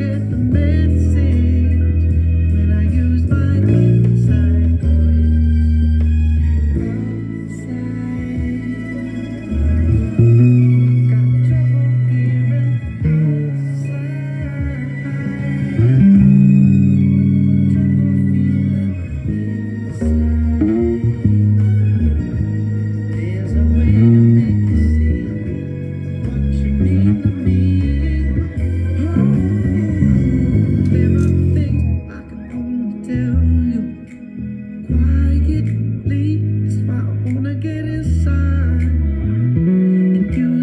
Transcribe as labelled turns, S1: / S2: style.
S1: good. still you